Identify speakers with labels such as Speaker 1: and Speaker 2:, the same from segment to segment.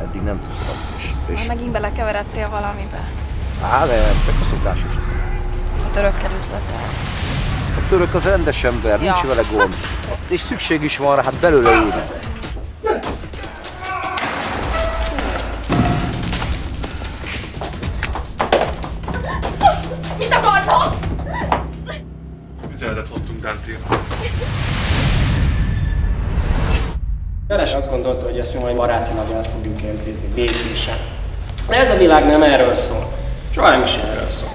Speaker 1: Eddig nem tudtam. És, és
Speaker 2: Már megint belekeveredtél valamibe.
Speaker 1: á, nem, csak a szokásos.
Speaker 2: A törökkel üzletelsz.
Speaker 1: A török az rendes ember, nincs
Speaker 2: Ja.
Speaker 1: vele gond. És szükség is van rá, hát belőle éne.
Speaker 3: Mit akartok?
Speaker 4: Üzenetet hoztunk Dante.
Speaker 5: Veres azt gondolta, hogy ezt mi majd barátilag el fogjuk intézni, békésen. De ez a világ nem erről szól. Soha nem is erről szól.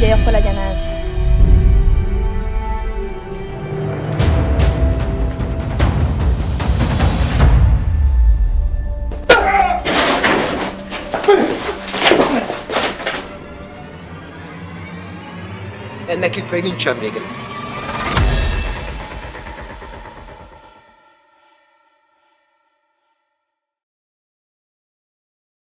Speaker 2: Figyelj, akkor legyen ez.
Speaker 1: Ennek itt még nincsen vége.